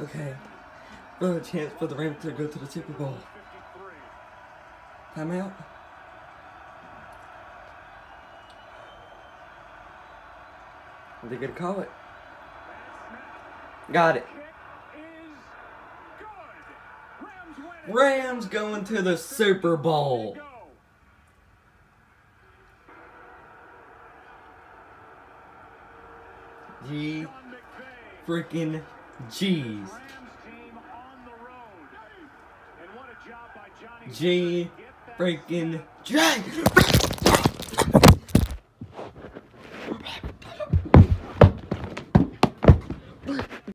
Okay. Another chance for the Rams to go to the Super Bowl. Timeout. Are they gonna call it? Got it. Rams going to the Super Bowl. G freaking G's. G freaking J.